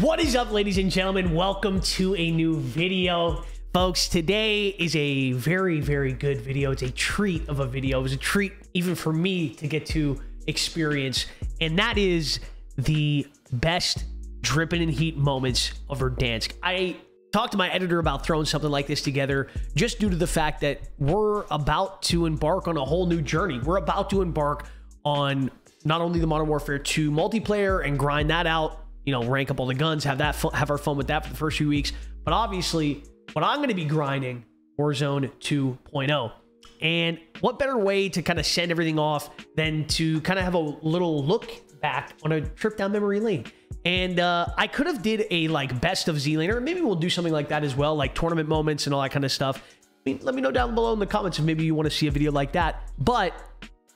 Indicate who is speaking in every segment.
Speaker 1: What is up, ladies and gentlemen? Welcome to a new video. Folks, today is a very, very good video. It's a treat of a video. It was a treat even for me to get to experience, and that is the best dripping in heat moments of Verdansk. I talked to my editor about throwing something like this together just due to the fact that we're about to embark on a whole new journey. We're about to embark on not only the Modern Warfare 2 multiplayer and grind that out, you know, rank up all the guns, have that have our fun with that for the first few weeks, but obviously what I'm going to be grinding Warzone 2.0. And what better way to kind of send everything off than to kind of have a little look back on a trip down memory lane. And uh, I could have did a like best of Z-Laner. Maybe we'll do something like that as well, like tournament moments and all that kind of stuff. I mean, let me know down below in the comments if maybe you want to see a video like that. But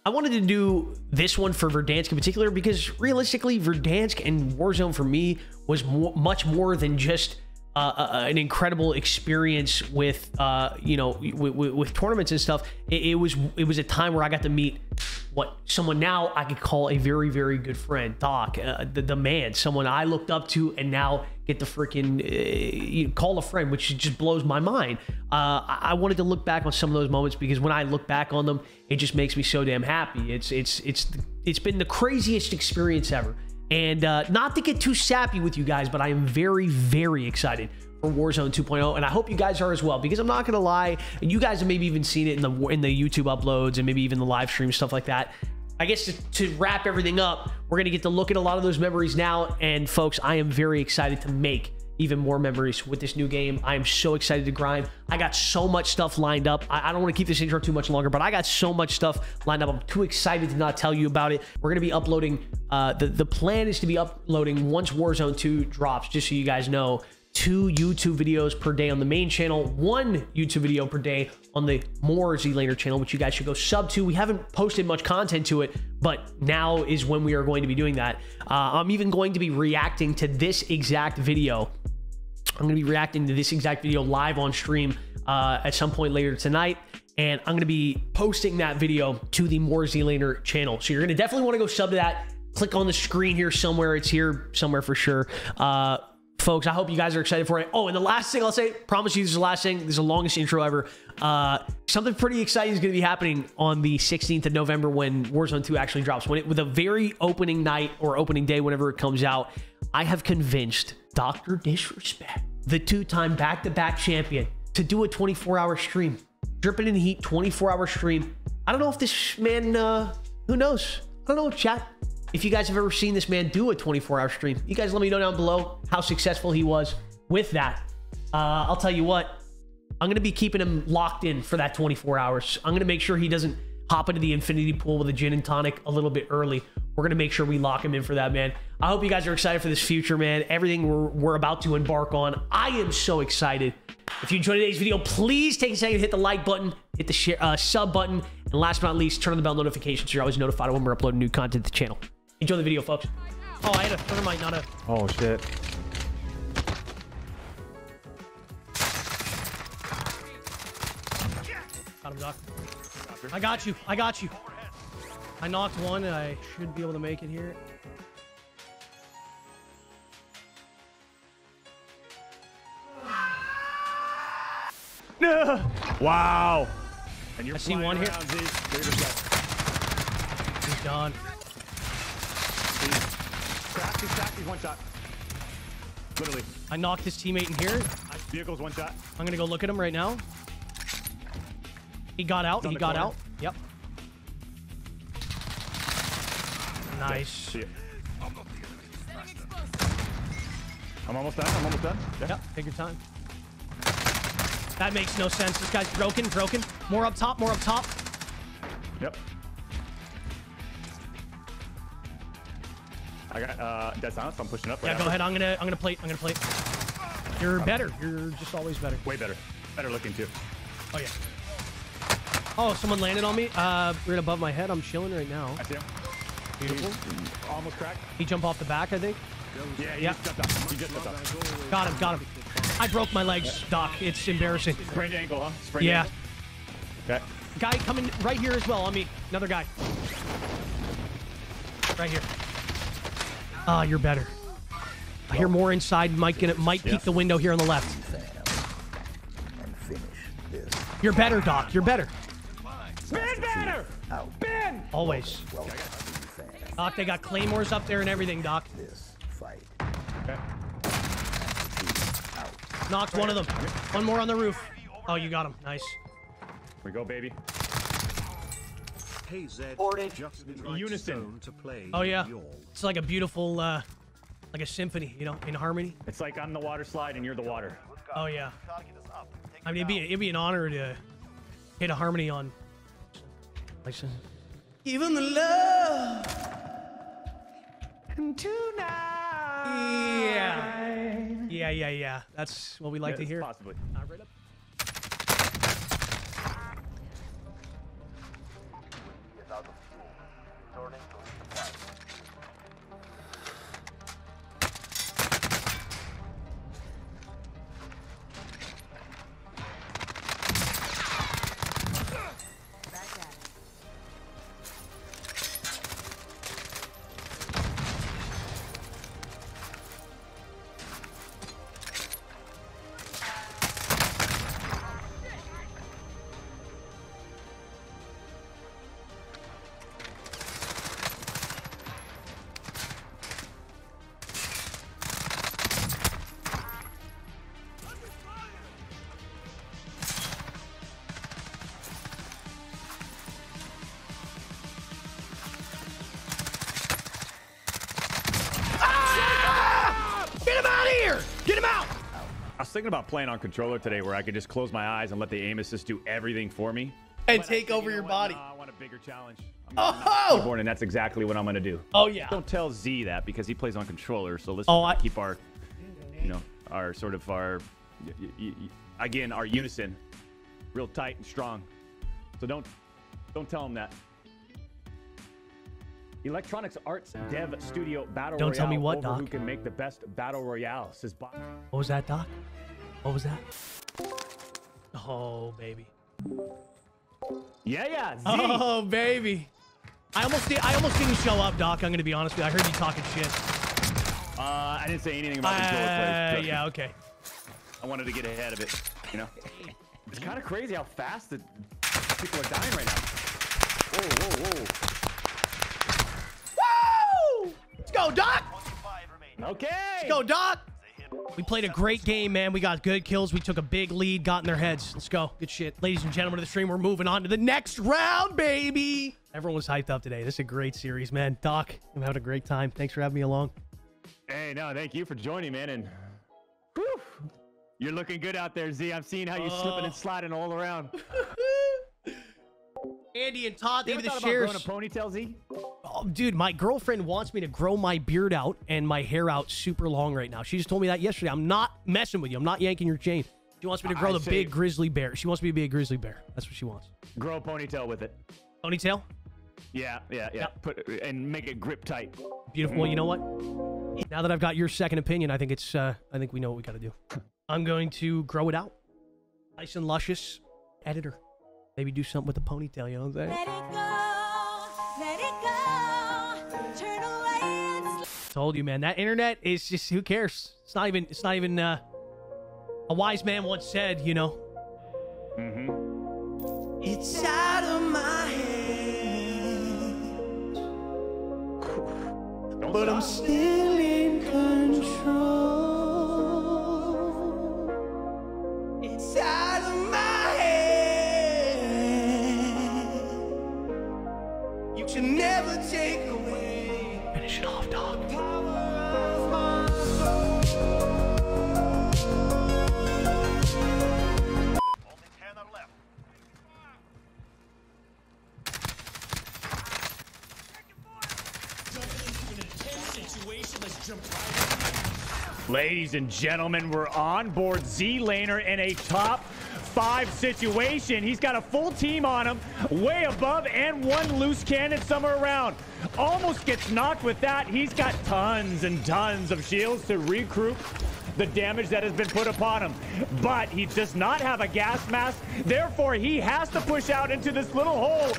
Speaker 1: I wanted to do this one for Verdansk in particular because realistically, Verdansk and Warzone for me was much more than just uh, uh, uh, an incredible experience with uh, you know with, with, tournaments and stuff. It, it, was it was a time where I got to meet what someone now I could call a very very good friend, Doc, uh, the, the man, someone I looked up to, and now get to freaking uh, you know, call a friend, which just blows my mind. I, I wanted to look back on some of those moments because when I look back on them, it just makes me so damn happy. It's it's it's it's been the craziest experience ever. And uh, not to get too sappy with you guys, but I am very, very excited for Warzone 2.0, and I hope you guys are as well. Because I'm not gonna lie, and you guys have maybe even seen it in the in the YouTube uploads and maybe even the live stream stuff like that. I guess to, to wrap everything up, we're gonna get to look at a lot of those memories now. And folks, I am very excited to make even more memories with this new game. I am so excited to grind. I got so much stuff lined up. I, I don't want to keep this intro too much longer, but I got so much stuff lined up. I'm too excited to not tell you about it. We're going to be uploading, uh, the, the plan is to be uploading once Warzone 2 drops, just so you guys know, two YouTube videos per day on the main channel, one YouTube video per day on the more Z-Laner channel, which you guys should go sub to. We haven't posted much content to it, but now is when we are going to be doing that. Uh, I'm even going to be reacting to this exact video. I'm going to be reacting to this exact video live on stream uh, at some point later tonight. And I'm going to be posting that video to the More Z-Laner channel. So you're going to definitely want to go sub to that. Click on the screen here somewhere. It's here somewhere for sure. Uh, folks. I hope you guys are excited for it. Oh, and the last thing I'll say, promise you this is the last thing. This is the longest intro ever. Uh, something pretty exciting is going to be happening on the 16th of November when Warzone 2 actually drops. When it, with a very opening night or opening day, whenever it comes out, I have convinced Dr. Disrespect, the two-time back-to-back champion, to do a 24-hour stream. Dripping in heat, 24-hour stream. I don't know if this man, uh, who knows? I don't know, chat. If you guys have ever seen this man do a 24 hour stream, you guys let me know down below how successful he was with that. Uh, I'll tell you what, I'm going to be keeping him locked in for that 24 hours. I'm going to make sure he doesn't hop into the infinity pool with a gin and tonic a little bit early. We're going to make sure we lock him in for that, man. I hope you guys are excited for this future, man. Everything we're, we're about to embark on. I am so excited. If you enjoyed today's video, please take a second to hit the like button, hit the share, uh, sub button, and last but not least, turn on the bell notifications so you're always notified when we're uploading new content to the channel. Enjoy the video, folks. Oh, I had a thermite, not a...
Speaker 2: Oh, shit.
Speaker 1: Got him, Doc. I got you. I got you. I knocked one, and I should be able to make it here.
Speaker 2: Wow.
Speaker 1: And you're I see one here. He's done.
Speaker 2: Cracked, he's cracked, he's one shot. Literally.
Speaker 1: I knocked his teammate in here.
Speaker 2: Vehicle's one shot.
Speaker 1: I'm gonna go look at him right now. He got out, he got corner. out. Yep. Nice.
Speaker 2: I'm almost done, I'm almost done.
Speaker 1: Yeah. Yep, take your time. That makes no sense. This guy's broken, broken. More up top, more up top.
Speaker 2: Yep. I got uh, dead silence. I'm pushing up.
Speaker 1: Right yeah, go ahead. I'm gonna I'm gonna plate. I'm gonna plate. You're better. You're just always better.
Speaker 2: Way better. Better looking too.
Speaker 1: Oh yeah. Oh, someone landed on me. Uh, right above my head. I'm chilling right now.
Speaker 2: I see him.
Speaker 1: Beautiful.
Speaker 2: He's almost cracked.
Speaker 1: He jumped off the back, I think.
Speaker 2: Yeah, he yeah. Just jumped up. He just jumped up.
Speaker 1: Got him. Got him. I broke my legs, Doc. It's embarrassing.
Speaker 2: Sprained ankle, huh? Sprained
Speaker 1: yeah.
Speaker 2: Ankle. Okay.
Speaker 1: Guy coming right here as well on me. Another guy. Right here. Ah, oh, you're better. I hear more inside. Might get it. Might peek the window here on the left.
Speaker 3: and finish this.
Speaker 1: You're better, Doc. You're better.
Speaker 2: Ben better!
Speaker 3: Out.
Speaker 2: Ben!
Speaker 1: Always.
Speaker 3: Welcome to the fan.
Speaker 1: Doc, they got claymores up there and everything, Doc.
Speaker 3: This fight.
Speaker 2: Okay.
Speaker 3: Out.
Speaker 1: Knocked one of them. One more on the roof. Oh, you got him. Nice.
Speaker 2: Here we go, baby.
Speaker 4: Hey Zed, just right
Speaker 2: Unison.
Speaker 4: to play
Speaker 1: Oh, yeah. It's like a beautiful, uh, like a symphony, you know, in harmony.
Speaker 2: It's like I'm the water slide and you're the water.
Speaker 1: Oh, yeah. I mean, it'd be, it'd be an honor to hit a harmony on. Like, even the love. And tonight. Yeah. Yeah, yeah, yeah. That's what we like to hear.
Speaker 2: Possibly.
Speaker 1: Uh, right up.
Speaker 2: Thinking about playing on controller today where I could just close my eyes and let the aim assist do everything for me.
Speaker 1: And
Speaker 2: But
Speaker 1: take
Speaker 2: think,
Speaker 1: over
Speaker 2: you
Speaker 1: your
Speaker 2: what?
Speaker 1: body.
Speaker 2: Nah, I want a bigger challenge. I'm
Speaker 1: Oh!
Speaker 2: keyboard, and that's exactly what I'm going to do.
Speaker 1: Oh, yeah.
Speaker 2: Don't tell Z that because he plays on controller. So let's
Speaker 1: Oh, I-
Speaker 2: keep our, you know, our sort of our, again, our unison, real tight and strong. So don't, don't tell him that. Electronics Arts Dev Studio Battle
Speaker 1: Don't
Speaker 2: Royale.
Speaker 1: tell me what,
Speaker 2: over Who can make the best battle royale? Says Bob.
Speaker 1: What was that, Doc? What was that? Oh, baby.
Speaker 2: Yeah, yeah. Z.
Speaker 1: Oh, baby. I almost did, I almost didn't show up, Doc. I'm gonna be honest with you. I heard you talking shit.
Speaker 2: Uh, I didn't say anything about controller
Speaker 1: Uh,
Speaker 2: players. trust
Speaker 1: yeah, okay.
Speaker 2: I wanted to get ahead of it. You know, it's kind of crazy how fast the people are dying right now. Whoa, whoa, whoa.
Speaker 1: Woo! Let's go, Doc!
Speaker 2: Okay.
Speaker 1: Let's go, Doc! We played a great game, man. We got good kills. We took a big lead, got in their heads. Let's go. Good shit. Ladies and gentlemen of the stream, we're moving on to the next round, baby! Everyone was hyped up today. This is a great series, man. Doc, I'm having a great time. Thanks for having me along.
Speaker 2: Hey, no, thank you for joining, man. And whew, you're looking good out there, Z. I'm seeing how you're slipping and
Speaker 1: Oh.
Speaker 2: sliding all around.
Speaker 1: Andy and Todd,
Speaker 2: You
Speaker 1: thank
Speaker 2: ever
Speaker 1: you
Speaker 2: thought
Speaker 1: for the
Speaker 2: growing a ponytail, Z?
Speaker 1: Oh, dude, my girlfriend wants me to grow my beard out and my hair out super long right now. She just told me that yesterday. I'm not messing with you. I'm not yanking your chain. She wants me to grow
Speaker 2: I
Speaker 1: the
Speaker 2: say-
Speaker 1: big grizzly bear. She wants me to be a grizzly bear. That's what she wants.
Speaker 2: Grow a ponytail with it.
Speaker 1: Ponytail?
Speaker 2: Yeah, yeah, yeah.
Speaker 1: Yep.
Speaker 2: Put and make it grip tight.
Speaker 1: Beautiful. Well, you know what? Now that I've got your second opinion, I think it's uh I think we know what we gotta do. I'm going to grow it out. Nice and luscious. Editor. Maybe do something with the ponytail, you know what I'm saying?
Speaker 5: Let it go, let it go, turn away and
Speaker 1: Told you, man. That internet is just who cares? It's not even it's not even uh a wise man once said, you know.
Speaker 2: Mm-hmm.
Speaker 1: It's out of my hands.
Speaker 2: Don't
Speaker 1: But I'm still in control.
Speaker 2: Ladies and gentlemen, we're on board Z Laner in a top five situation. He's got a full team on him, way above, and one loose cannon somewhere around. Almost gets knocked with that. He's got tons and tons of shields to recruit the damage that has been put upon him. But he does not have a gas mask. Therefore, he has to push out into this little hole.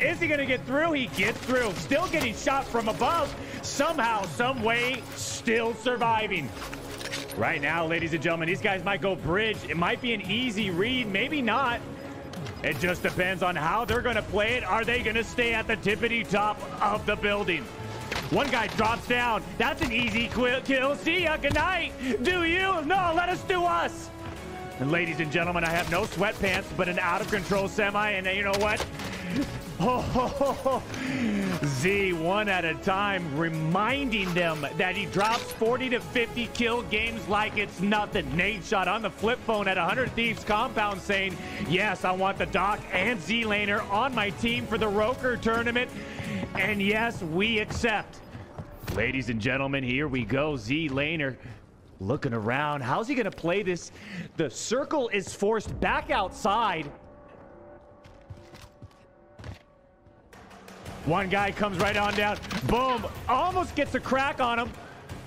Speaker 2: Is he going to get through? He gets through. Still getting shot from above. Somehow, some way, still surviving. Right now, ladies and gentlemen, these guys might go bridge. It might be an easy read, maybe not. It just depends on how they're going to play it. Are they going to stay at the tippity top of the building? One guy drops down. That's an easy kill. See ya. Good night. Do you? No, let us do us. And ladies and gentlemen, I have no sweatpants, but an out of control semi. And you know what? Oh, Z one at a time, reminding them that he drops 40 to 50 kill games like it's nothing. Nadeshot on the flip phone at 100 Thieves compound saying, Yes, I want the Doc and Z Laner on my team for the Roker tournament. And yes, we accept. Ladies and gentlemen, here we go. Z Laner looking around. How's he to play this? The circle is forced back outside. One guy comes right on down. Boom. Almost gets a crack on him.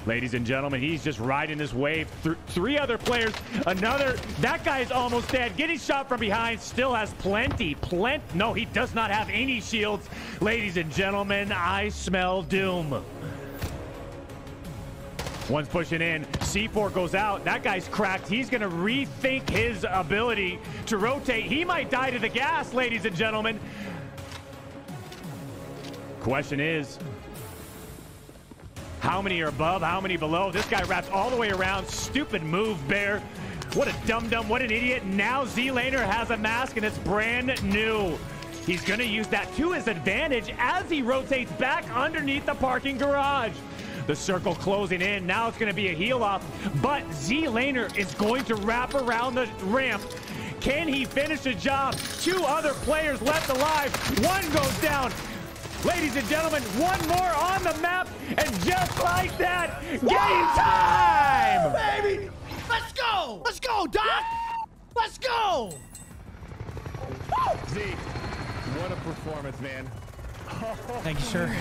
Speaker 2: Ladies and gentlemen, he's just riding this wave. Th three other players. Another. That guy is almost dead. Getting shot from behind. Still has plenty. Plenty. No, he does not have any shields. Ladies and gentlemen, I smell doom. One's pushing in. C4 goes out. That guy's cracked. He's going to rethink his ability to rotate. He might die to the gas, ladies and gentlemen. Question is, how many are above? How many below? This guy wraps all the way around. Stupid move, Bear. What a dum-dum. What an idiot. Now Z-Laner has a mask, and it's brand new. He's going to use that to his advantage as he rotates back underneath the parking garage. The circle closing in. Now it's going to be a heel off, but Z-Laner is going to wrap around the ramp. Can he finish the job? Two other players left alive. One goes down. Ladies and gentlemen, one more on the map, and just like that, game time!
Speaker 1: baby. Let's go. Let's go, Doc. Let's go.
Speaker 2: Z, what a performance, man.
Speaker 1: Thank you, sir.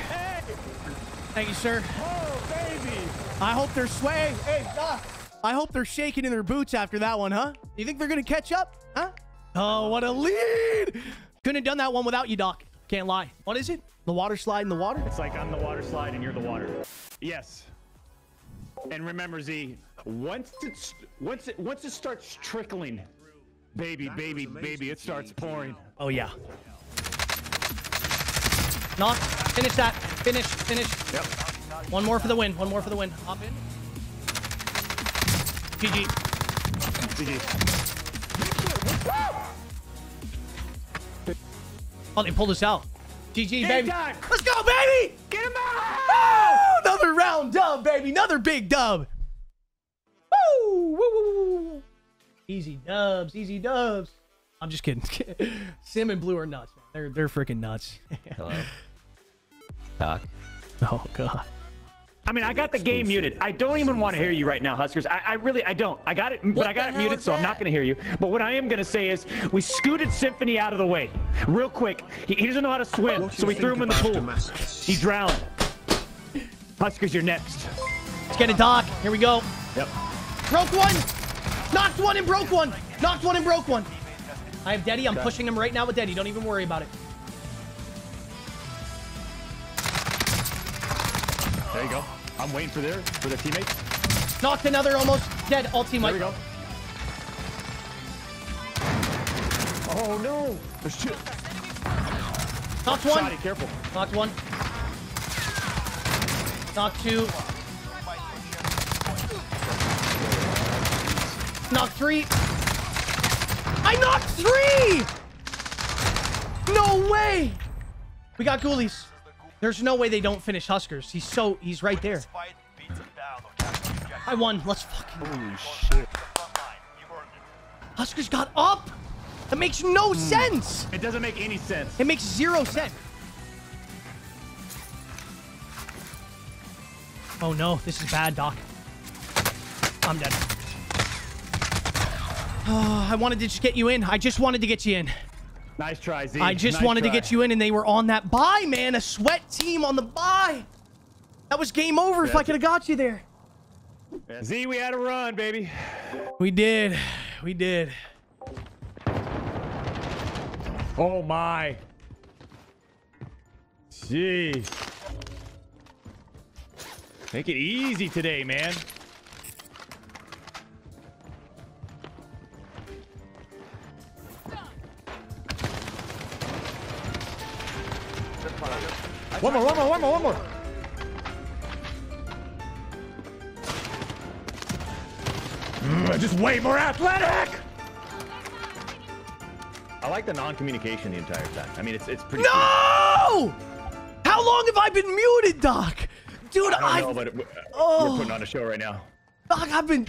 Speaker 1: Thank you, sir.
Speaker 2: Oh, baby!
Speaker 1: I hope they're swaying. Hey, Doc. I hope they're shaking in their boots after that one, huh? You think they're gonna catch up? Huh? Oh, what a lead! Couldn't have done that one without you, Doc. Can't lie. What is it? The water slide in the water?
Speaker 2: It's like I'm the water slide and you're the water. Yes. And remember, Z, once it's once it once it starts trickling, baby, baby, baby, it starts pouring.
Speaker 1: Oh yeah. Knock. Finish that. Finish. Finish.
Speaker 2: Yep.
Speaker 1: One more for the win. One more for the win. Hop in. GG. Oh, they pulled us out. GG,
Speaker 2: Game
Speaker 1: baby.
Speaker 2: time.
Speaker 1: Let's go, baby.
Speaker 2: Get him out!
Speaker 1: Woo! Another round dub, baby. Another big dub. Woo! Woo, woo, woo. Easy dubs. Easy dubs. I'm just kidding. Sim and Blue are nuts, man. They're they're freaking nuts.
Speaker 6: Hello. Doc.
Speaker 1: oh god.
Speaker 2: I mean, I got the game muted. I don't even want to hear you right now, Huskerrs. I, I really, I don't. I got it, but
Speaker 1: What
Speaker 2: I got it muted, so I'm not going to hear you. But what I am going to say is, we scooted Symfuhny out of the way, real quick. He, he doesn't know how to swim, so we threw him in the pool. He drowned. Huskerrs, you're next.
Speaker 1: Let's get it, Doc. Here we go.
Speaker 2: Yep.
Speaker 1: Broke one. Knocked one and broke one. Knocked one and broke one. I have Deddy. I'm pushing him right now with Deddy. Don't even worry about it.
Speaker 2: There you go. I'm waiting for their for their teammates.
Speaker 1: Knocked another almost dead. All team
Speaker 2: There we go. Oh no! There's two.
Speaker 1: Knocked one.
Speaker 2: Shoddy, careful.
Speaker 1: Knocked one. Knocked two. Knocked three. I knocked three! No way! We got ghoulies. There's no way they don't finish Huskerrs. He's so he's right there. I won. Let's fucking
Speaker 3: Holy shit.
Speaker 1: Huskerrs got up! That makes no hmm. sense!
Speaker 2: It doesn't make any sense.
Speaker 1: It makes zero sense. Oh no, this is bad, Doc. I'm dead. Oh, I wanted to just get you in. I just wanted to get you in.
Speaker 2: Nice try, Z.
Speaker 1: I just
Speaker 2: Nice
Speaker 1: wanted
Speaker 2: try.
Speaker 1: to get you in, and they were on that buy, man. A sweat team on the buy. That was game over if I could have got you there.
Speaker 2: Z, we had a run, baby.
Speaker 1: We did. We did.
Speaker 2: Oh my. Jeez. Make it easy today, man. One more, one more, one more, one more. Mm, just way more athletic.
Speaker 7: I like the non-communication the entire time. I mean, it's it's pretty.
Speaker 1: No! How long have I been muted, Doc? Dude,
Speaker 7: I
Speaker 1: I,
Speaker 7: don't know, but it,
Speaker 1: Oh.
Speaker 7: we're putting on a show right now.
Speaker 1: Doc, I've been.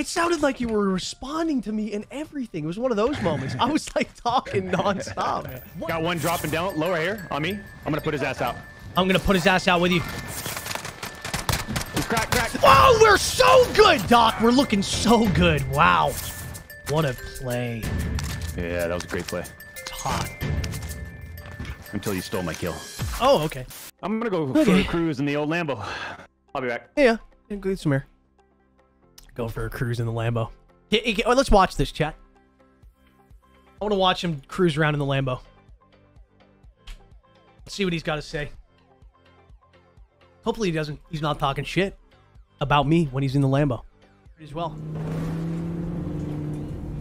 Speaker 1: It sounded like you were responding to me in everything. It was one of those moments. I was like talking nonstop. man.
Speaker 2: Got one dropping down lower here on me. I'm gonna put his ass out.
Speaker 1: I'm gonna put his ass out with you.
Speaker 2: He's crack, crack.
Speaker 1: Oh, we're so good, Doc. We're looking so good. Wow. What a play.
Speaker 2: Yeah, that was a great play.
Speaker 1: It's hot.
Speaker 2: Until you stole my kill.
Speaker 1: Oh, okay.
Speaker 2: I'm gonna go
Speaker 1: Okay.
Speaker 2: for a cruise in the old Lambo. I'll be back.
Speaker 1: Yeah. yeah get some air. Go for a cruise in the Lambo. Yeah, yeah, well, oh, let's watch this, chat. I want to watch him cruise around in the Lambo. See what he's got to say. Hopefully he doesn't. He's not talking shit about me when he's in the Lambo. As well.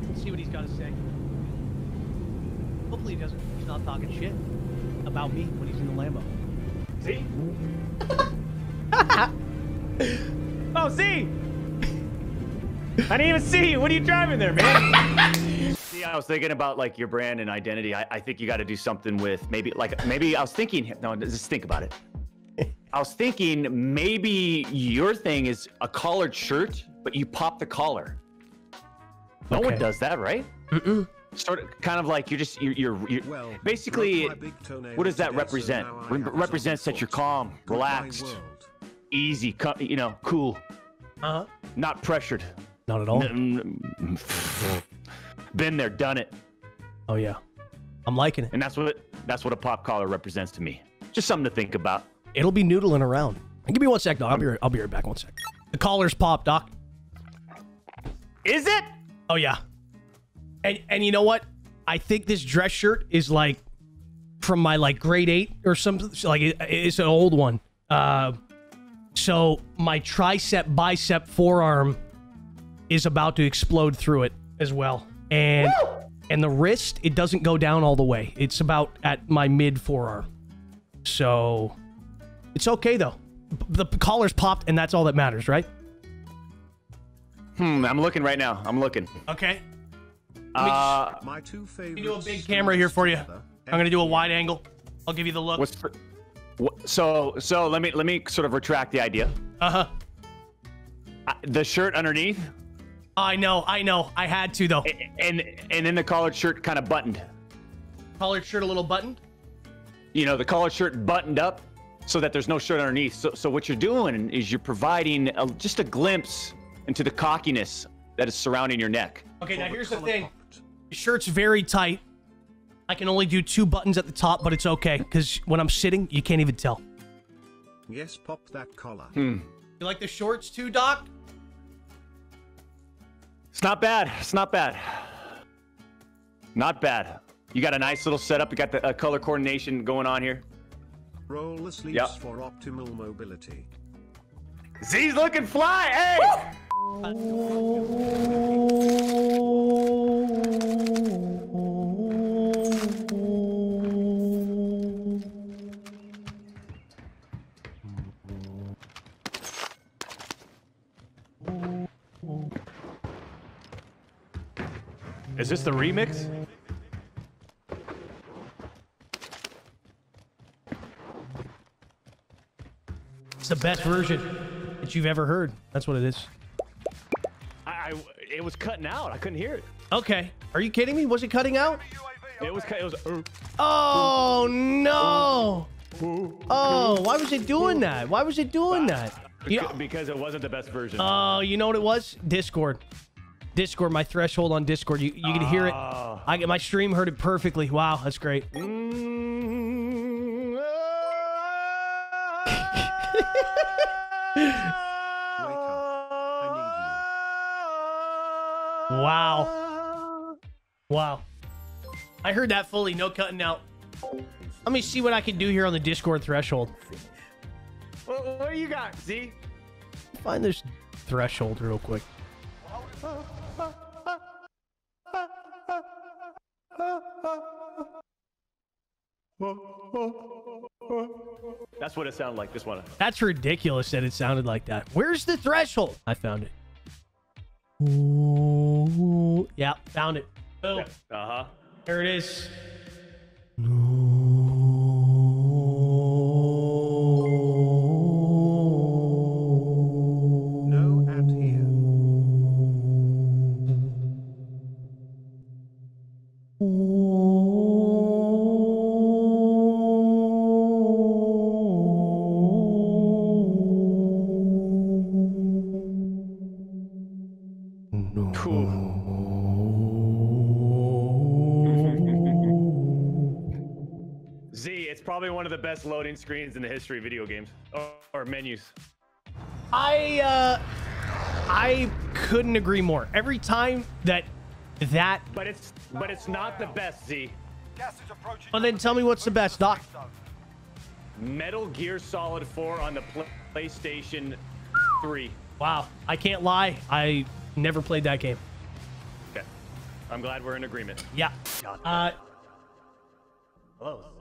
Speaker 1: Let's see what he's got to say. Hopefully he doesn't. He's not talking shit about me when he's in the Lambo.
Speaker 2: See? oh, see? I didn't even see you. What are you driving there, man? see, I was thinking about like your brand and identity. I, I think you got to do something with maybe like maybe I was thinking. No, just think about it. I was thinking maybe your thing is a collared shirt, but you pop the collar. No one does that, right?
Speaker 1: Mm-mm.
Speaker 2: Sort of, kind of like you're just you're you're, you're
Speaker 4: Well,
Speaker 2: basically.
Speaker 4: broke my big toenail
Speaker 2: What does that
Speaker 4: today, so
Speaker 2: represent? Re- represents that you're calm, relaxed, easy, co- you know, cool,
Speaker 1: Uh huh.
Speaker 2: not pressured.
Speaker 1: Not at all.
Speaker 2: Been there, done it,
Speaker 1: Oh yeah, I'm liking it.
Speaker 2: and that's what that's what a pop collar represents to me. Just something to think about.
Speaker 1: It'll be noodling around. Give me one sec, Doc. I'll be right, I'll be right back. One sec. The collar's pop, Doc.
Speaker 2: Is it?
Speaker 1: Oh yeah. And and you know what? I think this dress shirt is like from my like grade eight or something. Like it, it's an old one. Uh, so my tricep, bicep, forearm is about to explode through it as well. And and the wrist, it doesn't go down all the way. It's about at my mid forearm. So it's okay though. The collar's popped, and that's all that matters, right?
Speaker 2: Hmm. I'm looking right now. I'm looking.
Speaker 1: Okay.
Speaker 2: Uh,
Speaker 4: My two favorites.
Speaker 1: me do a big camera here for you. I'm gonna do a wide angle. I'll give you the look.
Speaker 2: what's for, what, so so? Let me let me sort of retract the idea.
Speaker 1: Uh huh.
Speaker 2: Uh, the shirt underneath,
Speaker 1: I know, I know. I had to though.
Speaker 2: a- and and then the collared shirt kind of buttoned.
Speaker 1: Collared shirt, a little button.
Speaker 2: you know, the collared shirt buttoned up so that there's no shirt underneath. So, so what you're doing is you're providing a, just a glimpse into the cockiness that is surrounding your neck.
Speaker 1: Okay, now here's the
Speaker 4: collar
Speaker 1: thing.
Speaker 4: popped.
Speaker 1: The shirt's very tight. I can only do two buttons at the top, but it's okay because when I'm sitting, you can't even tell.
Speaker 4: Yes, pop that collar. Hmm.
Speaker 1: You like the shorts too, Doc?
Speaker 2: It's not bad. It's not bad. Not bad. You got a nice little setup. You got the uh, color coordination going on here.
Speaker 4: Roll the sleeves
Speaker 2: Yep.
Speaker 4: for optimal mobility.
Speaker 2: Z's looking fly. Hey! Is this the remix?
Speaker 1: It's the best version that you've ever heard. That's what it is.
Speaker 2: I, I, it was cutting out. I couldn't hear it.
Speaker 1: Okay. Are you kidding me? Was it cutting out?
Speaker 2: It was. It was. uh,
Speaker 1: Oh no! Oh, why was it doing that? Why was it doing that? Yeah.
Speaker 2: Because it wasn't the best version.
Speaker 1: Oh, you know what it was? Discord. Discord, my threshold on Discord. You you can hear it.
Speaker 2: Ah.
Speaker 1: I get my stream heard it perfectly. Wow, that's great.
Speaker 4: Up. I
Speaker 1: Wow. Wow. I heard that fully, no cutting out. Let me see what I can do here on the Discord threshold.
Speaker 2: What, what do you got? See?
Speaker 1: find this threshold real quick.
Speaker 2: That's what it sounded like. Just wanna.
Speaker 1: That's ridiculous that it sounded like that. Where's the threshold? I found it. Ooh, yeah, found it. Boom.
Speaker 2: Uh huh.
Speaker 1: There it is.
Speaker 4: No
Speaker 2: loading screens in the history of video games or, or menus.
Speaker 1: I uh I couldn't agree more. Every time that that
Speaker 2: But it's but it's not the best, Z.
Speaker 1: well then tell me what's the best, Doc.
Speaker 2: Metal Gear Solid 4 on the pl- PlayStation 3.
Speaker 1: Wow, I can't lie. I never played that game.
Speaker 2: Okay. I'm glad we're in agreement.
Speaker 1: Yeah. Uh
Speaker 2: Hello.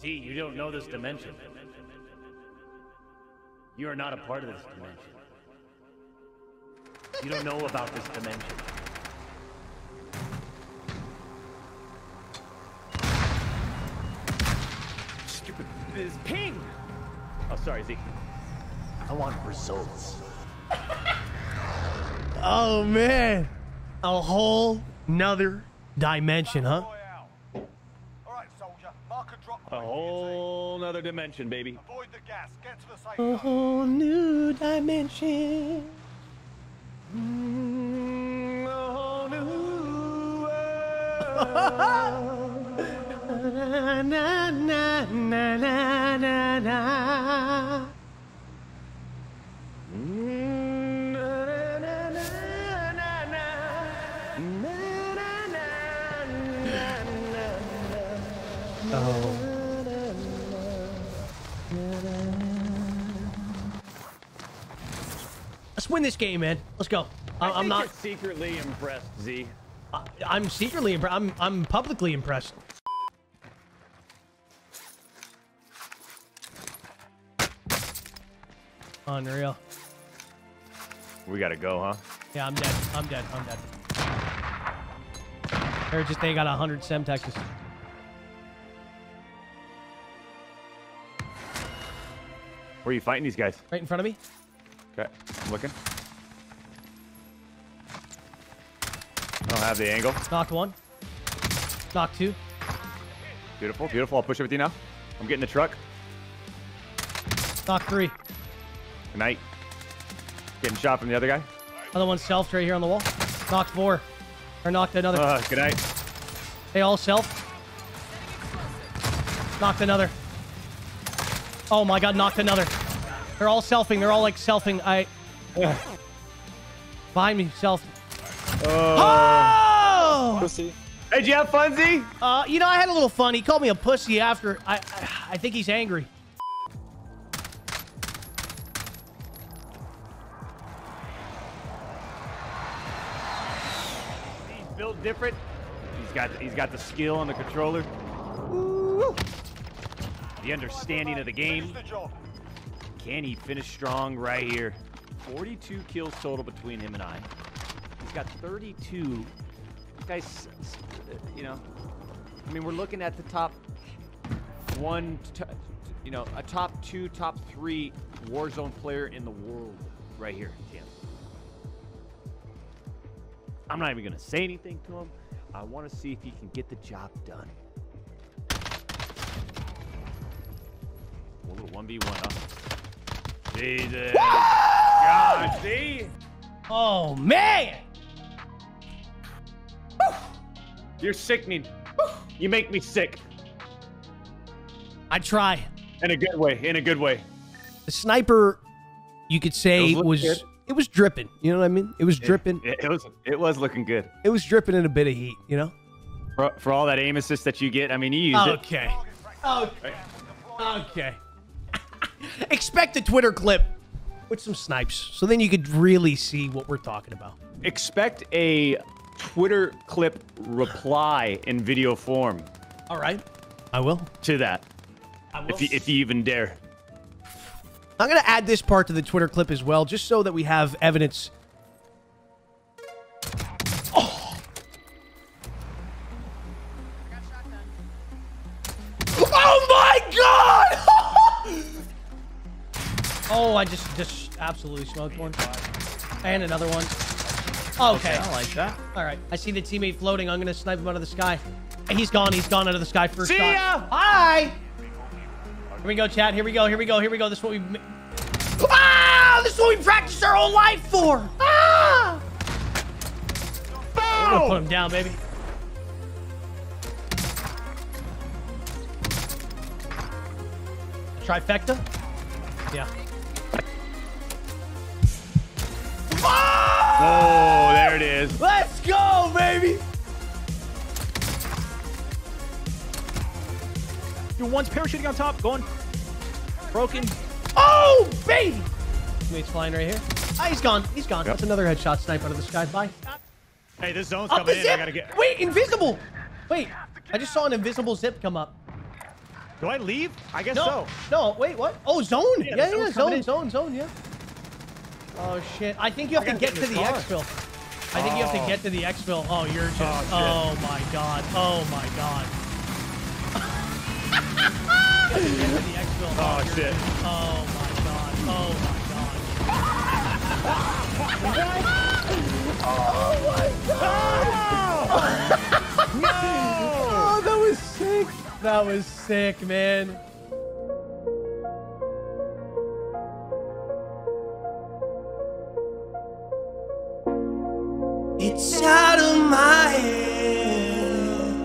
Speaker 2: Z, you don't know this dimension. You are not a part of this dimension. You don't know about this dimension. Stupid this ping. Oh, sorry, Z. I want results.
Speaker 1: oh man. A whole nother dimension, huh?
Speaker 2: A whole nother dimension, baby.
Speaker 1: A whole new dimension. na, na, na, na, na, na, na. Win this game, man. Let's go. I,
Speaker 2: I
Speaker 1: I'm
Speaker 2: think
Speaker 1: not.
Speaker 2: you're secretly impressed, Z.
Speaker 1: I, I'm secretly impressed. I'm I'm publicly impressed. Unreal.
Speaker 2: We gotta go, huh?
Speaker 1: Yeah, I'm dead. I'm dead. I'm dead. They're just they got a hundred Semtexes.
Speaker 2: Where are you fighting these guys?
Speaker 1: Right in front of me.
Speaker 2: Okay, I'm looking. I don't have the angle.
Speaker 1: Knocked one. Knocked two.
Speaker 2: Beautiful, beautiful. I'll push it with you now. I'm getting the truck.
Speaker 1: Knocked three.
Speaker 2: Good night. Getting shot from the other guy.
Speaker 1: Other one self right here on the wall. Knocked four. Or knocked another.
Speaker 2: Uh, good night.
Speaker 1: They all self. Knocked another. Oh my god, knocked another. They're all selfing. They're all like selfing. I. Behind me, self. Oh! pussy.
Speaker 2: Hey, did you have fun, Z?
Speaker 1: Uh, you know, I had a little fun. He called me a pussy after. I, I, I think he's angry.
Speaker 2: He's built different. He's got he's got the skill on the controller. The understanding of the game. Can he finish strong right here? 42 kills total between him and I. He's got 32. This guy's, you know, I mean, we're looking at the top one, you know, a top two, top three Warzone player in the world right here, Tim. I'm not even going to say anything to him. I want to see if he can get the job done. A little 1v1 up. Jesus. God, see?
Speaker 1: Oh, man!
Speaker 2: You're sickening. You make me sick.
Speaker 1: I try.
Speaker 2: In a good way. In a good way.
Speaker 1: The sniper, you could say,
Speaker 2: It was
Speaker 1: was, it was dripping. You know what I mean? It was dripping.
Speaker 2: It, it was it was looking good.
Speaker 1: It was dripping in a bit of heat, you know?
Speaker 2: For, for all that aim assist that you get, I mean, you use it.
Speaker 1: Okay. Okay. Okay. Expect a Twitter clip with some snipes. So then you could really see what we're talking about.
Speaker 7: Expect a Twitter clip reply in video form
Speaker 1: All right. I will.
Speaker 7: to that,
Speaker 1: I will.
Speaker 7: if you, if you even dare.
Speaker 1: I'm going to add this part to the Twitter clip as well, just so that we have evidence. Oh, I just just absolutely smoked one. And another one. Okay.
Speaker 6: I like that.
Speaker 1: All right. I see the teammate floating. I'm going to snipe him out of the sky. He's gone. He's gone out of the sky first
Speaker 7: See ya!
Speaker 1: Hi! Here we go, chat. Here we go. Here we go. Here we go. This is what we... Ah! This is what we practiced our whole life for! Ah! Gonna put him down, baby. Trifecta? Yeah.
Speaker 7: Oh, there it is.
Speaker 1: Let's go, baby!
Speaker 6: Your one's parachuting on top, going broken.
Speaker 1: Oh, baby! Teammate's flying right here. Ah, he's gone. He's gone. That's another headshot snipe out of the sky. Bye.
Speaker 2: Hey, this zone's
Speaker 1: Up
Speaker 2: coming
Speaker 1: the
Speaker 2: in. I gotta get.
Speaker 1: Wait, invisible! Wait, I just saw an invisible zip come up.
Speaker 2: Do I leave? I guess
Speaker 1: No,
Speaker 2: so.
Speaker 1: no, wait, what? Oh, zone.
Speaker 2: Yeah,
Speaker 1: Yeah, yeah,
Speaker 2: zone's coming
Speaker 1: zone, zone, zone, yeah. Oh shit! I think you have to get
Speaker 2: get
Speaker 1: to the
Speaker 2: car.
Speaker 1: exfil. I think you have to oh. get to the exfil. Oh, you're just.
Speaker 2: Oh,
Speaker 1: Oh, my god. Oh my god. You have to get to the exfil.
Speaker 2: Oh, shit.
Speaker 1: just- Oh my god. Oh my god. Oh, that was sick. That was sick, man. It's out of my head,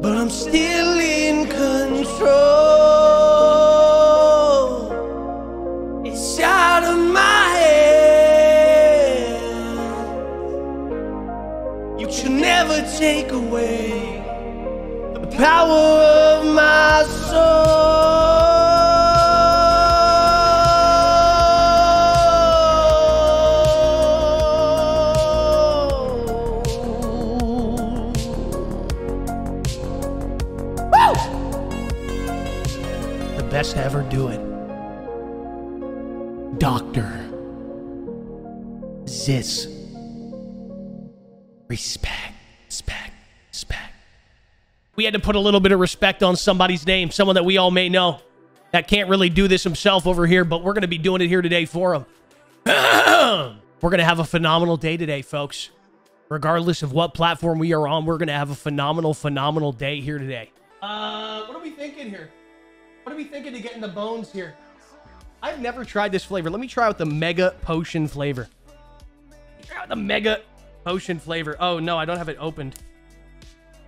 Speaker 1: but I'm still in control. It's out of my head. You can never take away the power best to ever do it. Doctor. Zis. Respect, respect, respect. We had to put a little bit of respect on somebody's name, someone that we all may know that can't really do this himself over here, but we're going to be doing it here today for him. we're going to have a phenomenal day today, folks. Regardless of what platform we are on, we're going to have a phenomenal, phenomenal day here today. Uh, what are we thinking here? What are we thinking to get in the bones here? I've never tried this flavor. Let me try out the mega potion flavor. Try out the mega potion flavor. Oh no, I don't have it opened.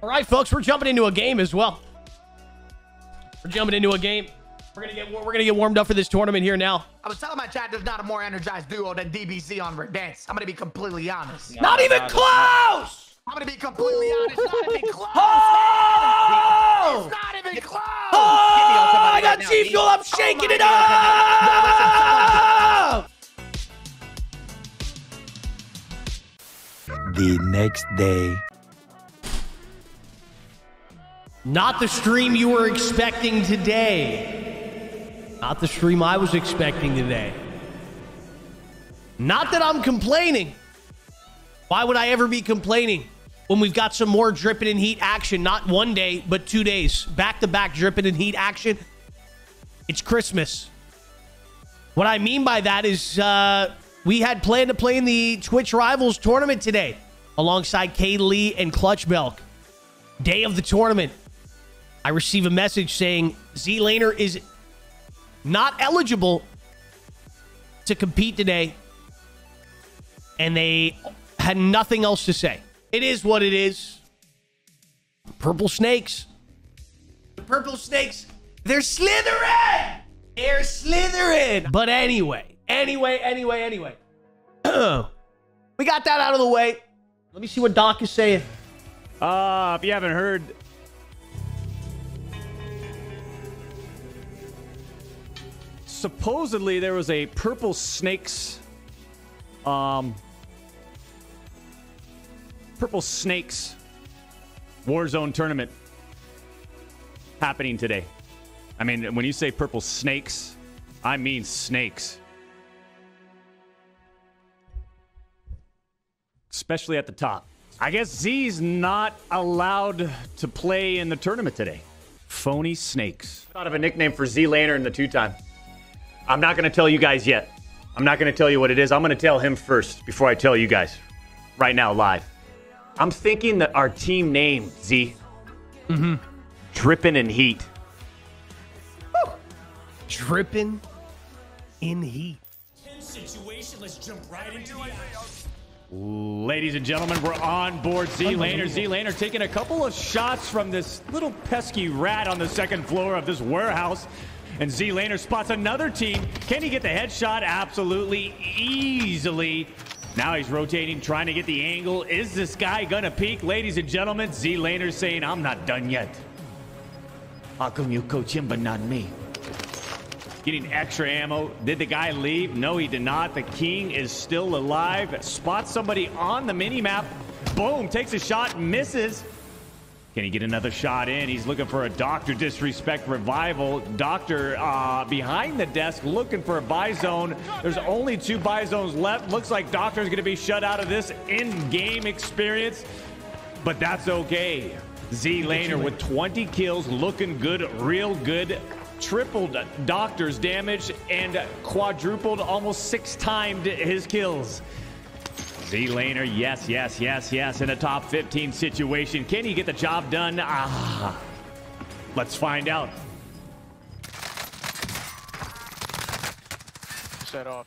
Speaker 1: All right, folks, we're jumping into a game as well. We're jumping into a game. We're gonna get we're gonna get warmed up for this tournament here now.
Speaker 8: I was telling my chat there's not a more energized duo than DBC on Verdansk. I'm gonna be completely honest.
Speaker 1: Not even close.
Speaker 8: I'm gonna be completely honest. It's not even close.
Speaker 1: Oh!
Speaker 8: It's not even oh! close.
Speaker 1: Oh, I got G Fuel. I'm oh shaking it up.
Speaker 3: The next day.
Speaker 1: Not the stream you were expecting today. Not the stream I was expecting today. Not that I'm complaining. Why would I ever be complaining when we've got some more dripping in heat action? Not one day, but two days. Back to back dripping in heat action. It's Christmas. What I mean by that is uh, we had planned to play in the Twitch Rivals tournament today alongside Kay Lee and Clutch Belk. Day of the tournament. I receive a message saying Z Laner is not eligible to compete today. And they had nothing else to say. It is what it is. Purple snakes. The purple snakes, they're slithering. They're slithering. But anyway, anyway, anyway, anyway. we got that out of the way. Let me see what Doc is saying.
Speaker 7: Uh, if you haven't heard, supposedly there was a purple snakes um purple snakes warzone tournament happening today. I mean when you say purple snakes i mean snakes. Especially at the top. I guess z's not allowed to play in the tournament today. Phony snakes. Thought of a nickname for z laner in the two time I'm not going to tell you guys yet. I'm not going to tell you what it is. I'm going to tell him first before I tell you guys. Right now live. I'm thinking that our team name, Z,
Speaker 1: Mm-hmm.
Speaker 7: Drippin' in Heat.
Speaker 1: Dripping in heat.
Speaker 9: Situation. Let's jump right into the
Speaker 2: Ladies and gentlemen, we're on board Z Laner. Z Laner taking a couple of shots from this little pesky rat on the second floor of this warehouse. And Z Laner spots another team. Can he get the headshot? Absolutely easily. Now he's rotating, trying to get the angle. Is this guy gonna peek? Ladies and gentlemen, Z Laner saying, I'm not done yet. How come you coach him but not me? Getting extra ammo. Did the guy leave? No, he did not. The king is still alive. Spots somebody on the mini map. Boom, takes a shot, misses. Can he get another shot in? He's looking for a Doctor Disrespect revival. Doctor uh, behind the desk looking for a buy zone. There's only two buy zones left. Looks like Doctor's going to be shut out of this in-game experience, but that's okay. Z Laner with 20 kills, looking good, real good. Tripled Doctor's damage and quadrupled, almost six timed his kills. Z Laner, yes, yes, yes, yes, in a top 15 situation. Can he get the job done? Ah, let's find out.
Speaker 6: Set off.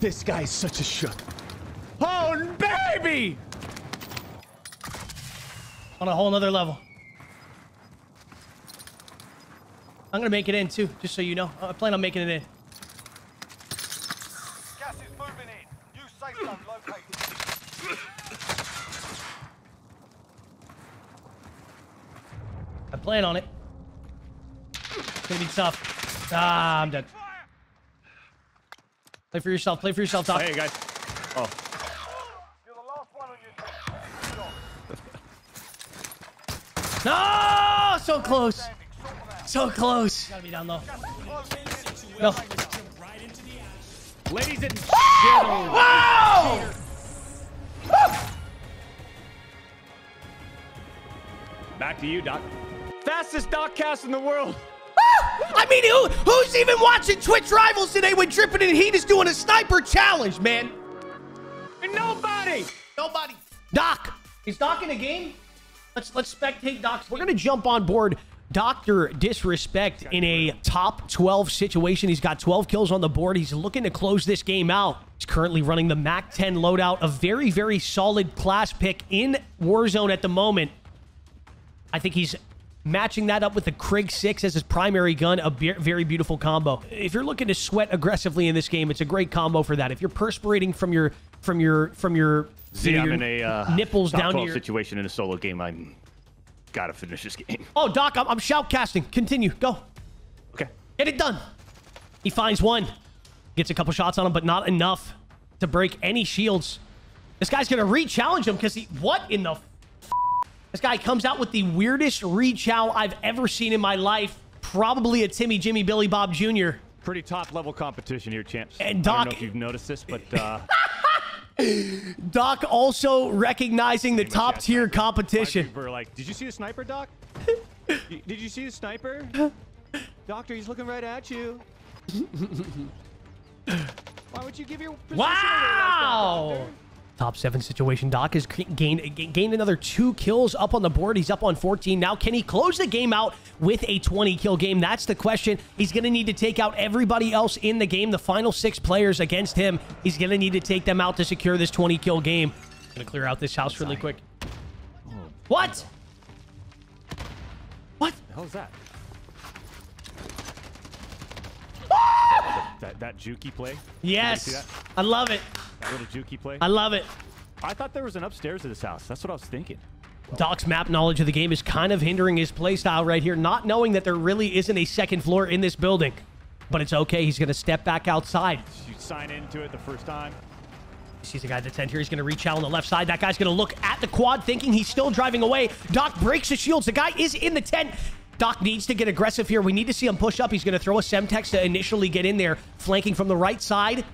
Speaker 2: This guy's such a shook. Oh!
Speaker 1: On a whole nother level. I'm gonna make it in too, just so you know. I plan on making it in.
Speaker 10: Gas is moving in. New safe zone located.
Speaker 1: I plan on it. It's gonna be tough. Ah, I'm dead. Play for yourself. Play for yourself, Doc.
Speaker 2: Hey, guys. Oh,
Speaker 1: No! So close. So close. Gotta be down low. No.
Speaker 2: ladies and
Speaker 1: ah! gentlemen. Wow!
Speaker 2: back to you, Doc. Fastest Doc cast in the world.
Speaker 1: I mean, who, who's even watching Twitch Rivals today when Drippin' in Heat is doing a sniper challenge, man?
Speaker 2: Nobody.
Speaker 1: Nobody. Doc. Is Doc in a game? Let's let's spectate Doc's. We're gonna jump on board Doctor Disrespect in a top 12 situation. He's got 12 kills on the board. He's looking to close this game out. He's currently running the Mac 10 loadout, a very very solid class pick in Warzone at the moment. I think he's matching that up with the Krig 6 as his primary gun, a be- very beautiful combo. If you're looking to sweat aggressively in this game, it's a great combo for that. If you're perspirating from your from your from your,
Speaker 2: See, I'm in a uh,
Speaker 1: nipples down to your
Speaker 2: situation in a solo game. I'm gotta finish this game.
Speaker 1: Oh, Doc, I'm, I'm shoutcasting. Continue. Go.
Speaker 2: Okay.
Speaker 1: Get it done. He finds one. Gets a couple shots on him, but not enough to break any shields. This guy's going to re-challenge him because he... What in the... F this guy comes out with the weirdest re-chow I've ever seen in my life. Probably a Timmy, Jimmy, Billy, Bob Jr.
Speaker 2: Pretty top level competition here, champs.
Speaker 1: And Doc...
Speaker 2: I don't know if you've noticed this, but uh,
Speaker 1: Doc also recognizing the oh top tier competition.
Speaker 2: like, did you see the sniper, Doc? Did you see the sniper? Doctor, he's looking right at you. Why would you give your position away like that,
Speaker 1: Wow!
Speaker 2: Doctor?
Speaker 1: Top seven situation. Doc has gained gained another two kills up on the board. He's up on 14 now. Can he close the game out with a 20 kill game? That's the question. He's going to need to take out everybody else in the game. The final six players against him. He's going to need to take them out to secure this 20 kill game. Going to clear out this house really quick. What? What?
Speaker 2: The hell's ah! that? That, that jukey play.
Speaker 1: Yes.
Speaker 2: you see that?
Speaker 1: I love it.
Speaker 2: Little jukey play.
Speaker 1: I love it.
Speaker 2: I thought there was an upstairs to this house. That's what I was thinking.
Speaker 1: Doc's map knowledge of the game is kind of hindering his playstyle right here, not knowing that there really isn't a second floor in this building. But it's okay. He's going to step back outside.
Speaker 2: You sign into it the first time.
Speaker 1: He sees a guy that's in here. He's going to reach out on the left side. That guy's going to look at the quad, thinking he's still driving away. Doc breaks the shields. The guy is in the tent. Doc needs to get aggressive here. We need to see him push up. He's going to throw a Semtex to initially get in there, flanking from the right side.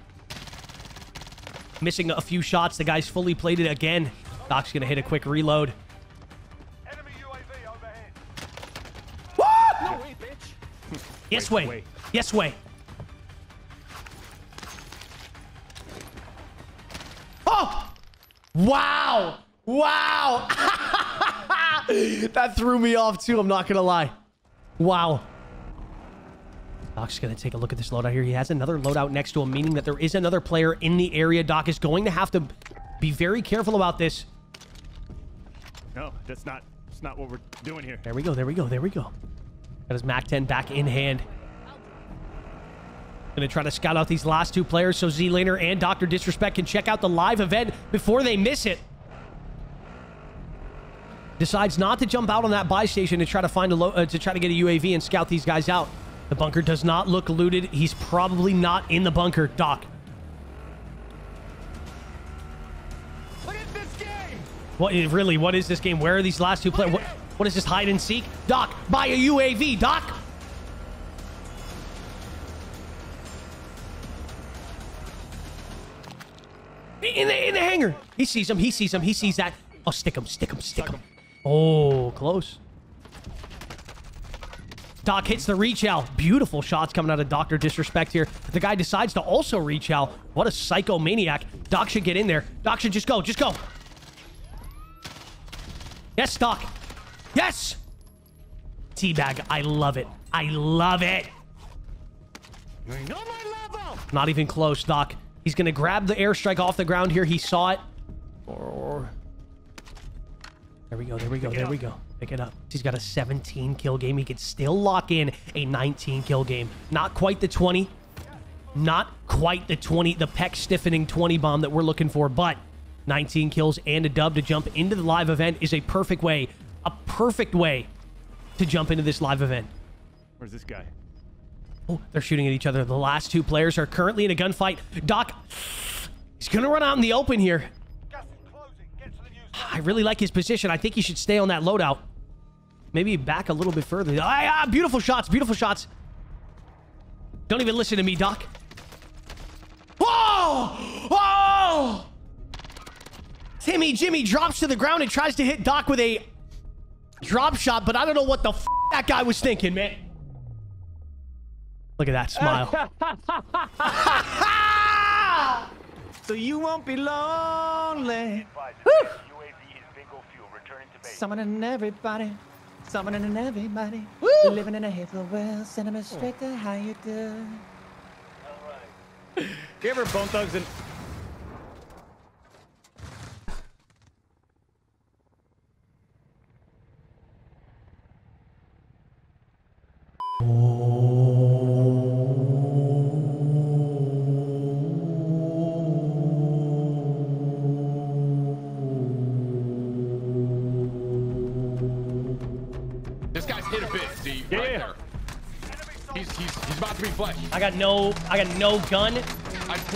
Speaker 1: Missing a few shots. The guy's fully plated again. Doc's going to hit a quick reload.
Speaker 4: Enemy UAV overhead.
Speaker 8: No way, bitch.
Speaker 1: Yes,
Speaker 2: Wait,
Speaker 1: way. Yes, way. Oh! Wow! Wow! that threw me off too, I'm not gonna lie. Wow. Doc's gonna take a look at this loadout here. He has another loadout next to him, meaning that there is another player in the area. Doc is going to have to be very careful about this.
Speaker 2: No, that's not. That's not what we're doing here.
Speaker 1: There we go, there we go, there we go. Got his MAC 10 back in hand. Gonna try to scout out these last two players so Z Laner and Dr. Disrespect can check out the live event before they miss it. Decides not to jump out on that buy station to try to find a uh, to try to get a UAV and scout these guys out. The bunker does not look looted. He's probably not in the bunker. Doc.
Speaker 8: Look at this game.
Speaker 1: What really? What is this game? Where are these last two players? What, what is this hide and seek? Doc, buy a UAV. Doc. In the in the hangar. He sees him. He sees him. He sees that. Oh, stick him. Stick him. Stick him. Oh, close. Doc hits the reach out. Beautiful shots coming out of Dr. Disrespect here. The guy decides to also reach out. What a psychomaniac. Doc should get in there. Doc should just go. Just go. Yes, Doc. Yes! Teabag. I love it. I love it.
Speaker 2: You ain't on my level.
Speaker 1: Not even close, Doc. He's going to grab the airstrike off the ground here. He saw it. Or... There we go. There we go. There we go. Pick it up. He's got a 17 kill game. He could still lock in a 19 kill game. Not quite the 20. Not quite the 20, the peck stiffening 20 bomb that we're looking for, but 19 kills and a dub to jump into the live event is a perfect way, a perfect way to jump into this live event.
Speaker 2: Where's this guy?
Speaker 1: Oh, they're shooting at each other. The last two players are currently in a gunfight. Doc, he's going to run out in the open here.
Speaker 4: Gas is closing. Get to the new
Speaker 1: I really like his position. I think he should stay on that loadout. Maybe back a little bit further. Ah, ah, beautiful shots. Beautiful shots. Don't even listen to me, Doc. Oh! Oh! Timmy Jimmy drops to the ground and tries to hit Doc with a drop shot, but I don't know what the f that guy was thinking, man. Look at that smile.
Speaker 8: So you won't be lonely.
Speaker 4: UAV
Speaker 8: Summoning everybody. Summoning everybody. Woo! Living in a hateful world. Sending me straight to how you do.
Speaker 2: Alright. Give her bone thugs and.
Speaker 11: Oh. 50
Speaker 2: yeah,
Speaker 11: right
Speaker 2: yeah.
Speaker 11: He's, he's, he's about to be flesh.
Speaker 1: I got no, I got no gun.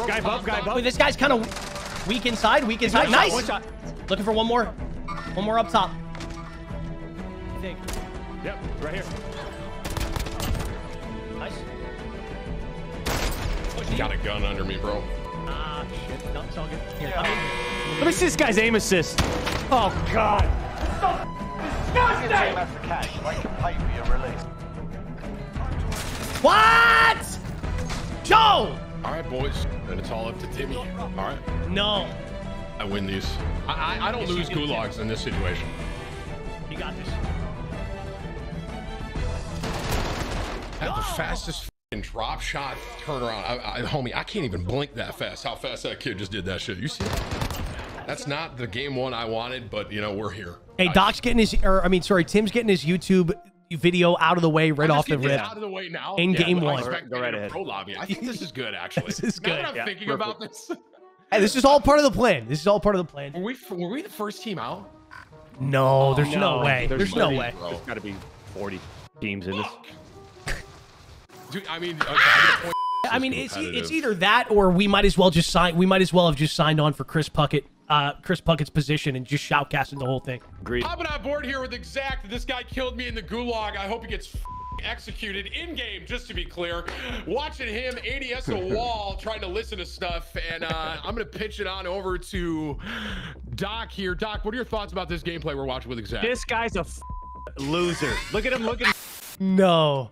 Speaker 2: Guy above, guy above.
Speaker 1: This guy's kind of weak inside, weak inside. nice.
Speaker 2: Shot, shot.
Speaker 1: Looking for one more, one more up top. I think.
Speaker 2: Yep, right here.
Speaker 1: Nice.
Speaker 11: He got a gun under me, bro.
Speaker 1: Ah, shit. No, it's all good. Here, yeah.
Speaker 2: Let me see this guy's aim assist. Oh, God.
Speaker 4: Disgusting! The cash. They can pay for your release.
Speaker 1: What? Joe!
Speaker 11: All right, boys. Then it's all up to Timmy. All right.
Speaker 1: No.
Speaker 11: I win these. I, I, I don't
Speaker 1: Yes,
Speaker 11: lose
Speaker 1: do,
Speaker 11: gulags in this situation.
Speaker 1: You got this.
Speaker 11: Had the fastest fing drop shot turnaround. I, I, homie, I can't even blink that fast. How fast that kid just did that shit. You see? That's not the game one I wanted, but you know we're here.
Speaker 1: Hey, Doc's getting his, or I mean, sorry, Tim's getting his YouTube video out of the way right off the rip.
Speaker 11: out of the way now.
Speaker 1: In
Speaker 11: Yeah,
Speaker 1: game
Speaker 11: but I
Speaker 1: one.
Speaker 11: expect
Speaker 7: Go right ahead.
Speaker 11: Pro lobby. I think this is good, actually.
Speaker 1: This is
Speaker 11: Now
Speaker 1: good.
Speaker 11: that I'm
Speaker 7: Yeah,
Speaker 11: thinking
Speaker 7: perfect.
Speaker 11: about this,
Speaker 1: Hey, this is all part of the plan. This is all part of the plan.
Speaker 11: were we were we the first team out?
Speaker 1: No, oh, there's no,
Speaker 7: No,
Speaker 1: way. There's, no
Speaker 7: 30
Speaker 1: way.
Speaker 11: bro.
Speaker 7: There's got to be 40 teams in this.
Speaker 11: Dude, I mean, I'm point-
Speaker 1: I mean, it's it's either that or we might as well just sign. We might as well have just signed on for Chris Puckett, uh, Chris Puckett's position and just shoutcasting the whole thing.
Speaker 7: Agreed.
Speaker 11: Hopping on board here with Exact. This guy killed me in the gulag. I hope he gets executed in game, just to be clear. Watching him ADS a wall, trying to listen to stuff, and uh, I'm going to pitch it on over to Doc here. Doc, what are your thoughts about this gameplay we're watching with Exact?
Speaker 7: This guy's a f- loser. Look at him looking.
Speaker 1: No,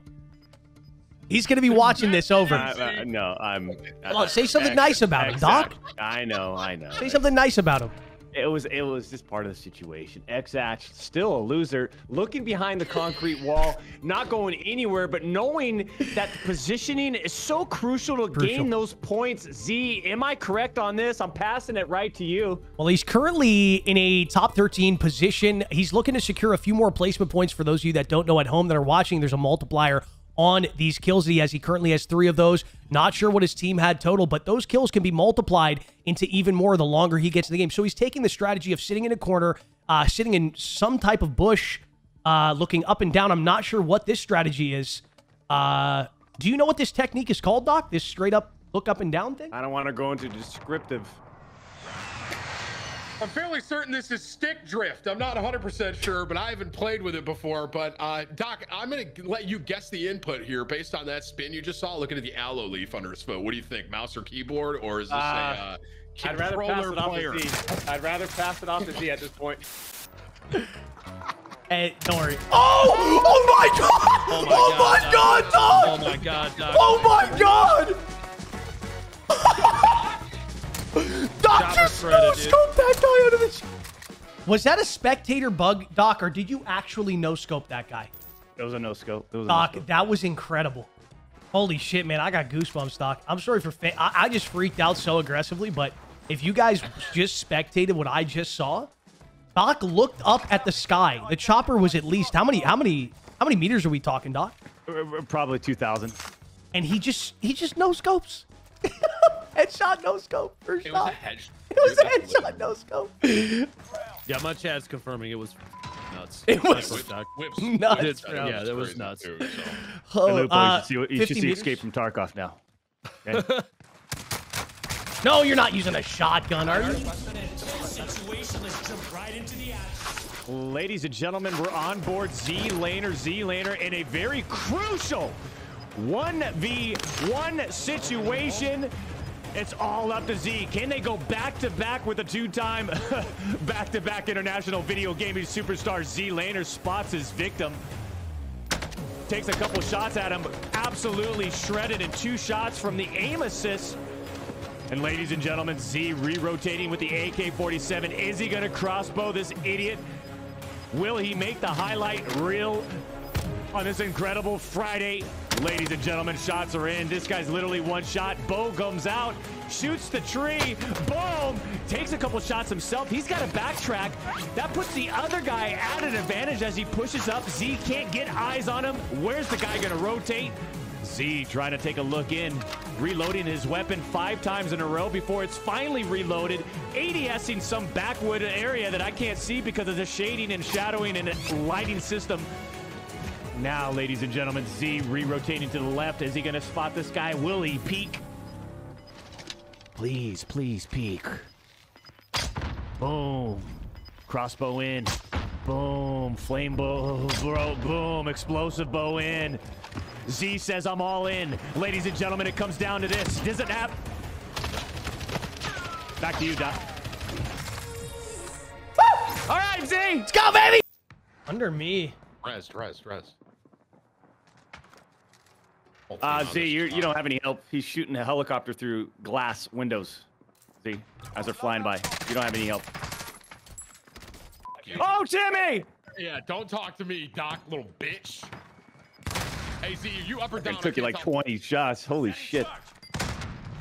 Speaker 1: he's gonna be watching this over.
Speaker 7: Uh, uh, no, I'm.
Speaker 1: Come on, say something nice about him, Doc.
Speaker 7: I know, I know.
Speaker 1: Say something nice about him.
Speaker 7: It was it was just part of the situation. X-Ax still a loser, looking behind the concrete wall, not going anywhere, but knowing that the positioning is so crucial to
Speaker 1: Crucial.
Speaker 7: gain those points. Z, am I correct on this? I'm passing it right to you.
Speaker 1: Well, he's currently in a top 13 position. He's looking to secure a few more placement points for those of you that don't know at home that are watching. There's a multiplier on these kills that he has. He currently has three of those. Not sure what his team had total, but those kills can be multiplied into even more the longer he gets in the game. So he's taking the strategy of sitting in a corner, uh, sitting in some type of bush, uh, looking up and down. I'm not sure what this strategy is. Uh, do you know what this technique is called, Doc? This straight up look up and down thing?
Speaker 7: I don't want to go into descriptive.
Speaker 11: I'm fairly certain this is stick drift. I'm not 100% sure, but I haven't played with it before. But uh, Doc, I'm going to let you guess the input here based on that spin you just saw. Looking at the aloe leaf under his foot. What do you think? Mouse or keyboard, or is this
Speaker 7: Uh,
Speaker 11: a uh,
Speaker 7: I'd rather pass
Speaker 11: controller
Speaker 7: it off
Speaker 11: player?
Speaker 7: to Z. I'd rather pass it off to Z at this point.
Speaker 1: Hey, don't worry. Oh! Oh my god! Oh my, god, Doc!
Speaker 6: Oh my god, Doc.
Speaker 1: Oh my god! Doc
Speaker 6: Chopper
Speaker 1: just
Speaker 6: shredded,
Speaker 1: no
Speaker 6: dude.
Speaker 1: scoped that guy out of the. ch- Was that a spectator bug, Doc, or did you actually no scope that guy?
Speaker 7: It was a no scope. It was a no
Speaker 1: Doc,
Speaker 7: scope.
Speaker 1: that was incredible. Holy shit, man! I got goosebumps, Doc. I'm sorry for. Fa- I, I just freaked out so aggressively, but if you guys just spectated what I just saw, Doc looked up at the sky. The chopper was at least how many? How many? How many meters are we talking, Doc?
Speaker 7: Uh, uh, Probably 2,000.
Speaker 1: And he just he just no scopes. headshot no scope first
Speaker 11: It was a
Speaker 1: shot.
Speaker 11: hedge.
Speaker 1: It was a headshot no scope.
Speaker 6: Yeah, my chat's confirming it was nuts.
Speaker 1: It was
Speaker 6: First Doc.
Speaker 11: Whips.
Speaker 1: Nuts,
Speaker 11: whips,
Speaker 1: bro.
Speaker 6: Yeah, that was nuts.
Speaker 11: too, so.
Speaker 1: Oh,
Speaker 7: Hello,
Speaker 1: uh,
Speaker 7: you should see, you should see? Escape from Tarkov now. Okay?
Speaker 1: No, you're not using a shotgun, are you?
Speaker 2: Ladies and gentlemen, we're on board Z Laner, Z Laner in a very crucial 1v1 situation. It's all up to Z. Can they go back to back with a two time back to back international video gaming superstar Z Laner spots his victim? Takes a couple shots at him, absolutely shredded, in two shots from the aim assist. And ladies and gentlemen, Z re-rotating with the AK-47. Is he gonna crossbow this idiot? Will he make the highlight reel on this incredible Friday? Ladies and gentlemen, shots are in. This guy's literally one shot. Bo comes out, shoots the tree, boom, takes a couple shots himself. He's got to backtrack. That puts the other guy at an advantage as he pushes up. Z can't get eyes on him. Where's the guy gonna rotate? Z trying to take a look in, reloading his weapon five times in a row before it's finally reloaded. ADSing some backwood area that I can't see because of the shading and shadowing and lighting system. Now, ladies and gentlemen, Z re-rotating to the left. Is he going to spot this guy? Will he peek? Please, please peek. Boom. Crossbow in. Boom. Flame bow. Bro, boom. Explosive bow in. Z says I'm all in. Ladies and gentlemen, it comes down to this. Does it have... Back to you, Doc. All right, Z.
Speaker 1: Let's go, baby. Under me.
Speaker 11: Rest, rest, res. Whole
Speaker 7: Uh, Z,
Speaker 11: this
Speaker 7: you you don't have any help. He's shooting a helicopter through glass windows. Z, as they're flying by. You don't have any help. Oh, Timmy!
Speaker 11: Yeah, don't talk to me, Doc, little bitch. Hey, Z, are you up or down?
Speaker 7: It took you like
Speaker 11: can't
Speaker 7: 20 shots. Holy shit.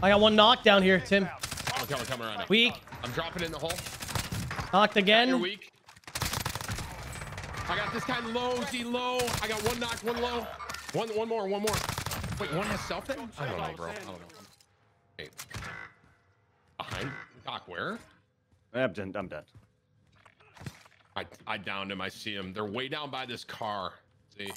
Speaker 1: I got one knock down here, Tim.
Speaker 11: I'm coming, coming around.
Speaker 1: Weak.
Speaker 11: I'm dropping in the hole.
Speaker 1: Knocked
Speaker 11: You're
Speaker 1: again.
Speaker 11: weak. I got this guy low, Z low. I got one knock, one low. One, one more, one more. Wait, one has self hit? I don't know, bro. I don't know. Hey. Behind Doc, where?
Speaker 7: I'm done. I'm done.
Speaker 11: I I downed him. I see him. They're way down by this car. See?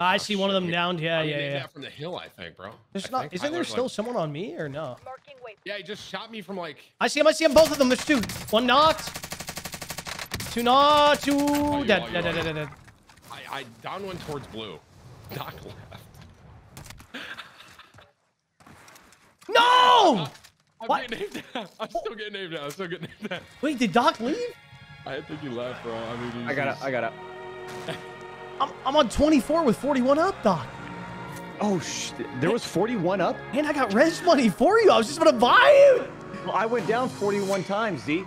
Speaker 1: I see one of them down. Yeah,
Speaker 11: I
Speaker 1: yeah, yeah.
Speaker 11: from the hill, I think, bro.
Speaker 1: There's
Speaker 11: I
Speaker 1: not.
Speaker 11: think.
Speaker 1: Isn't
Speaker 11: I
Speaker 1: there still
Speaker 11: like-
Speaker 1: someone on me or no?
Speaker 11: Yeah, he just shot me from like.
Speaker 1: I see him. I see him. Both of them. There's two. One knocked. Two knocked. Two.
Speaker 11: Oh, you
Speaker 1: dead,
Speaker 11: are, you
Speaker 1: dead, dead, dead, dead.
Speaker 11: I, I down one towards blue. Doc left.
Speaker 1: No!
Speaker 11: I'm
Speaker 1: What?
Speaker 11: getting named down. I'm still getting named down. I'm still getting named down.
Speaker 1: Wait, did Doc leave?
Speaker 11: I think he left, bro. I mean,
Speaker 7: I got it. I got it.
Speaker 1: I'm, I'm on 24 with 41 up, Doc.
Speaker 7: Oh, sh there was 41 up.
Speaker 1: And I got res money for you. I was just gonna buy you.
Speaker 7: Well, I went down 41 times, Z.